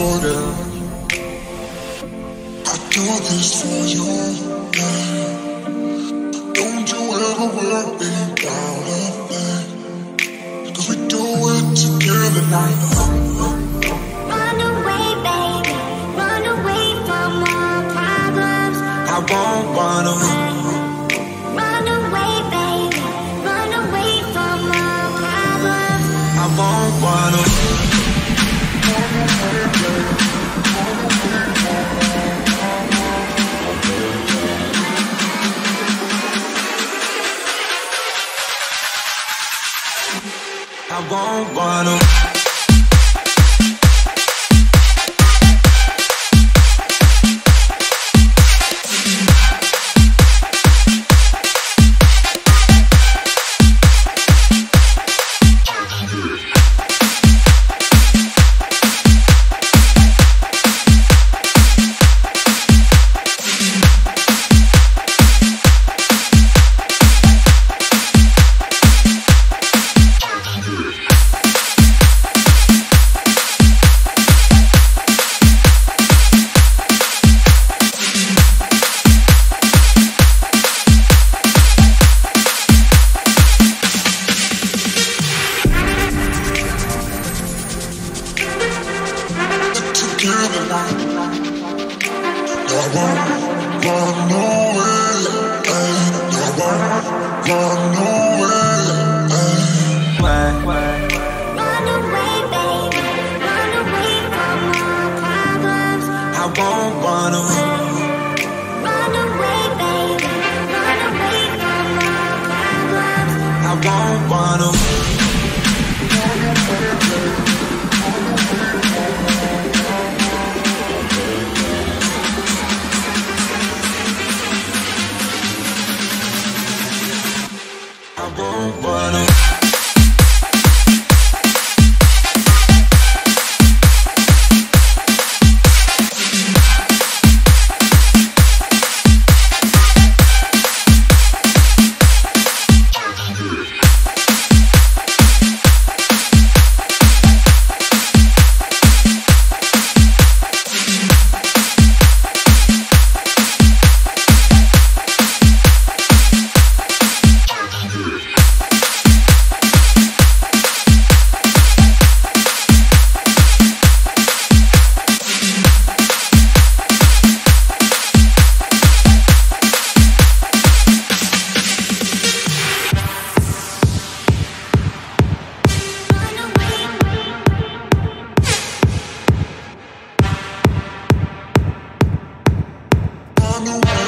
for them. I do this for you, yeah. Don't you ever worry about a thing. Cause we do it together Run away, baby. Run away from all problems. I won't run away. Baby. Run away, I won't run I won't run away. I won't run away. Run away.